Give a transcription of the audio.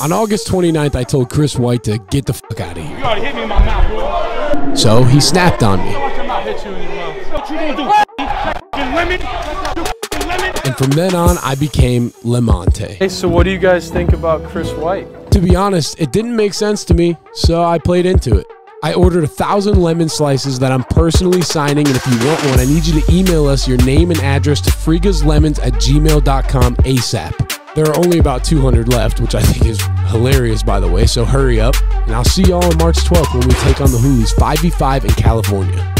On August 29th, I told Chris White to get the fuck out of here. You already hit me in my mouth, bro. So he snapped on me. Watch your mouth hit you in your mouth. What you gonna do? Fucking lemon? You fucking lemon? And from then on, I became Lemonte. Hey, so what do you guys think about Chris White? To be honest, it didn't make sense to me, so I played into it. I ordered a thousand lemon slices that I'm personally signing, and if you want one, I need you to email us your name and address to frigaslemons at gmail.com ASAP. There are only about 200 left, which I think is hilarious, by the way, so hurry up. And I'll see y'all on March 12th when we take on the Hoolies 5v5 in California.